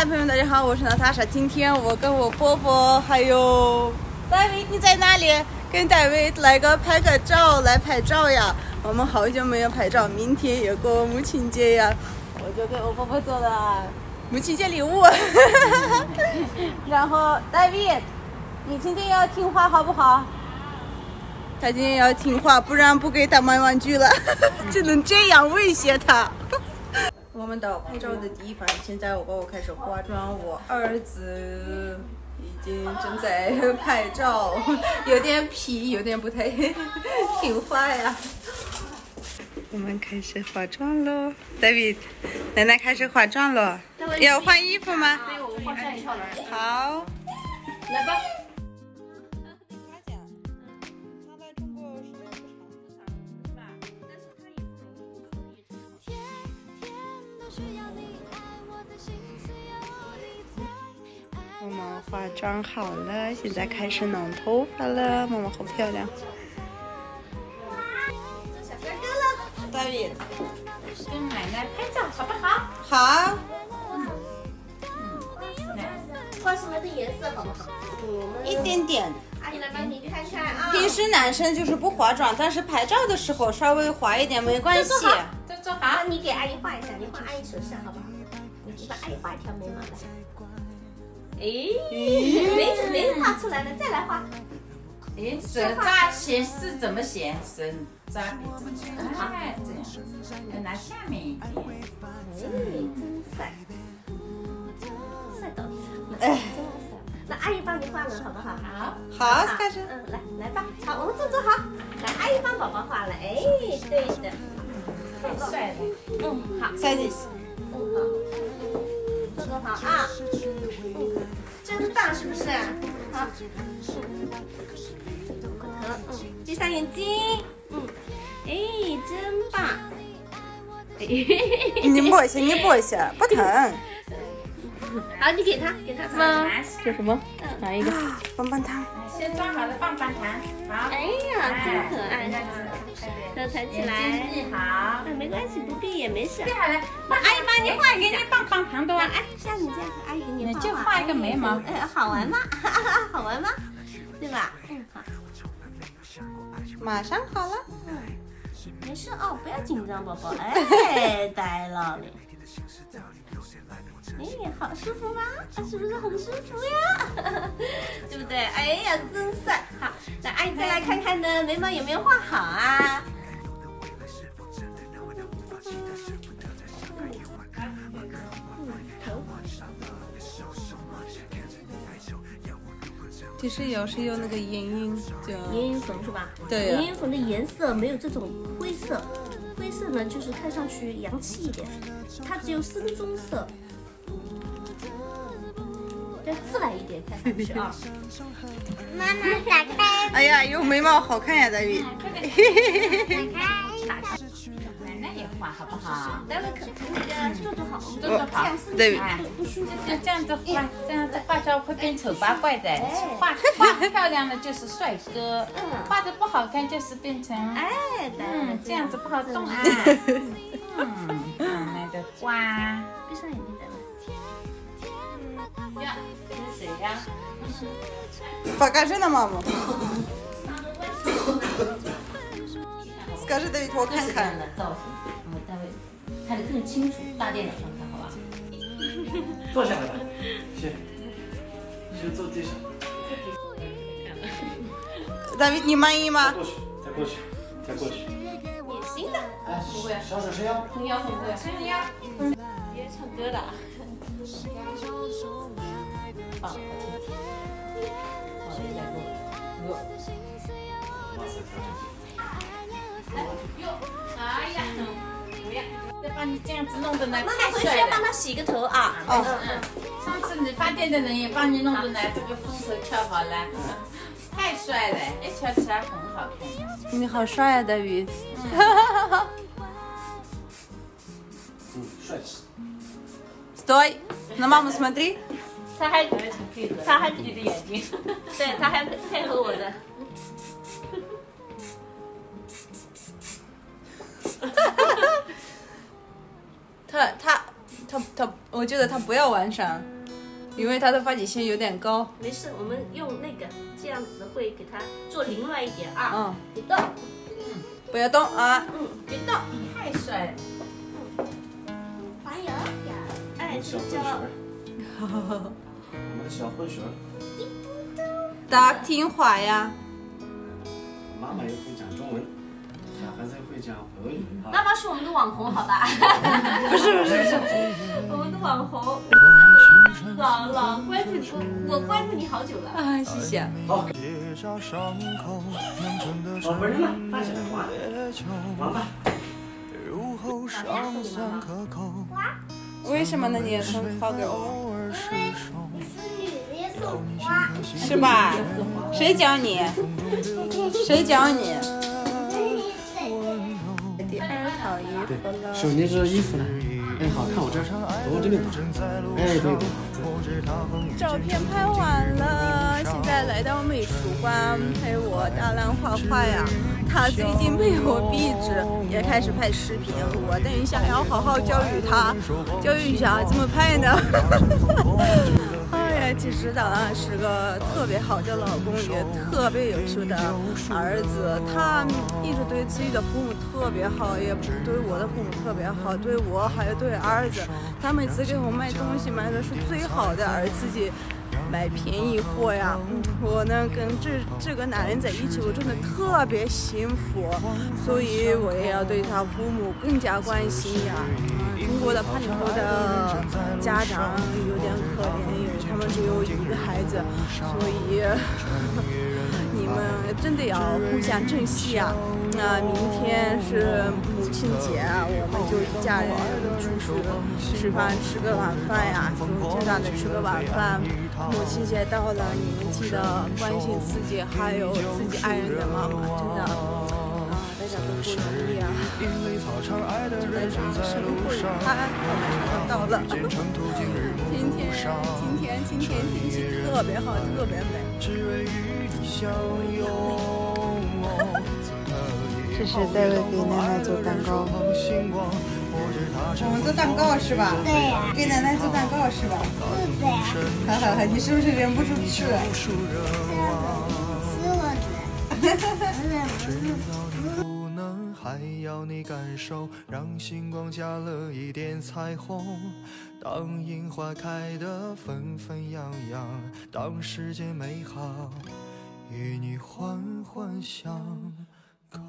嗨，朋友们，大家好，我是娜塔莎。今天我跟我伯伯还有戴维，你在哪里？跟戴维来个拍个照，来拍照呀！我们好久没有拍照，明天有个母亲节呀，我就给我婆婆做了母亲节礼物。然后戴维，你今天要听话好不好？他今天要听话，不然不给他买玩具了，只能这样威胁他。我们到拍照的地方，现在我我开始化妆，我儿子已经正在拍照，有点皮，有点不太听话呀。我们开始化妆喽，David，奶奶开始化妆了，要换衣服吗？好，来吧。我们化妆好了，现在开始弄头发了。妈妈好漂亮。小哥哥了，David，跟奶奶拍照好不好？好。换什么的颜色好不好？一点点。阿姨来帮你看看啊。平时男生就是不化妆，但是拍照的时候稍微化一点没关系。好，你给阿姨画一下，你画阿姨手上好不好？你帮阿姨画一条眉毛来。哎，没没画出来了，再来画。哎，手抓写是怎么写？手抓笔怎么写？哎，这样，要拿下面一点。哎，真帅，帅到死！哎，真帅。那阿姨帮你画了，好不好？好，好，开始。嗯，来来吧，好，我们坐坐好。来，阿姨帮宝宝画了。哎，对的，太帅的。嗯，好，再见。嗯，好，坐坐好啊。嗯真棒，是不是？好，嗯，闭上眼睛，嗯，哎，真棒，你摸一下，你摸一下，不疼。好，你给他，给他吗？这什么？拿一个？棒棒糖。先装好了棒棒糖。好。哎呀，真可爱，这抬起来。好。那没关系，不闭也没事。闭好了，那阿姨帮你画，给你棒棒糖多。哎，像你这样，阿姨给你画。就画一个眉毛。哎，好玩吗？好玩吗？对吧？嗯，好。马上好了。嗯，没事哦，不要紧张，宝宝。哎，呆了嘞。哎，好舒服吗？是不是很舒服呀？对不对？哎呀，真帅！好，那阿姨再来看看呢，眉毛有没有画好啊？其实有是用那个眼影，就眼影粉是吧？对。眼影粉的颜色没有这种灰色，灰色呢就是看上去洋气一点，它只有深棕色。再自然一点，看上去啊。妈妈打开。哎呀，有眉毛好看呀，大鱼。打开。奶奶 也画好不好？待会可那个做做好，做做好。对。就这样子画，这样子画就会变丑八怪的。画画漂亮的就是帅哥，画的不好看就是变成哎，嗯，这样子不好动啊。嗯，奶的花。闭上眼睛。呀，这是谁呀？Покажи на маму. Скажи, Давид, 我看看。 看得更清楚。大电脑上看，好吧？坐下来吧，行，先坐地上。大明，你满意吗？再过去，再过去，再过去。也行的，哎，不会，小手伸腰，伸腰，伸腰，伸腰。别唱歌的。啊，我来过，哎呦，哎呀！不要，再把你这样子弄的呢，妈妈回去要帮他洗个头啊。哦，嗯，上次你发电的人也帮你弄的呢，这个风头跳好了，太帅了，一跳起来很好看。你好帅啊，德宇。哈哈哈。嗯，帅气。Стой! На маму смотри. 他还他还闭着眼睛，对，他还配合我的。 他他我觉得他不要完善，因为他的发际线有点高。没事，我们用那个这样子会给他做凌乱一点啊。嗯，别动，不要动啊！嗯，别动。太帅了。还有有哎，这小混血儿，我们的小混血儿，大听话呀！妈妈也会讲中文，小孩子会讲俄语啊。妈妈是我们的网红，好吧？不是不是不是，网红，老老关注你，我我关注你好久了。啊，谢谢。好，结痂伤口能真的宝贝儿呢？发起来玩，玩吧。入后尚算可口，为什么呢？你也从好给我，偶尔失手，是女的送花，是吧？谁教你？谁教你？第二套衣服了。手捏着衣服呢，哎，好看，我这儿，我这边打。哎，对对。照片拍完了，现在来到美术馆陪我大浪画画呀。他最近被我逼着也开始拍视频，我等一下要好好教育他，教育一下怎么拍呢。其实大兰是个特别好的老公，也特别优秀的儿子。他一直对自己的父母特别好，也不对我的父母特别好，对我还有对儿子。他每次给我买东西买的是最好的，而自己买便宜货呀。我呢跟这这个男人在一起，我真的特别幸福，所以我也要对他父母更加关心呀。中国的八零后的家长有点可怜，只有一个孩子，所以 你们真的要互相珍惜啊。那明天是母亲节啊，我们就一家人出去吃饭，吃个晚饭呀，就简单的吃个晚饭。母亲节到了，你们记得关心自己，还有自己爱人的妈妈，真的啊，大家都不容易啊。因为发长爱的在人正在生路活上，看，我们到了。今天上，今天今天天气特别好，特别美。只为与你相拥。这是戴维给奶奶做蛋糕。我们做蛋糕是吧？对呀，给奶奶做蛋糕是吧？是的呀，哈哈哈，你是不是忍不住吃了？吃我的，不能还要你感受，让星光加了一点彩虹。当樱花开得纷纷扬扬，当世界美好与你环环相扣。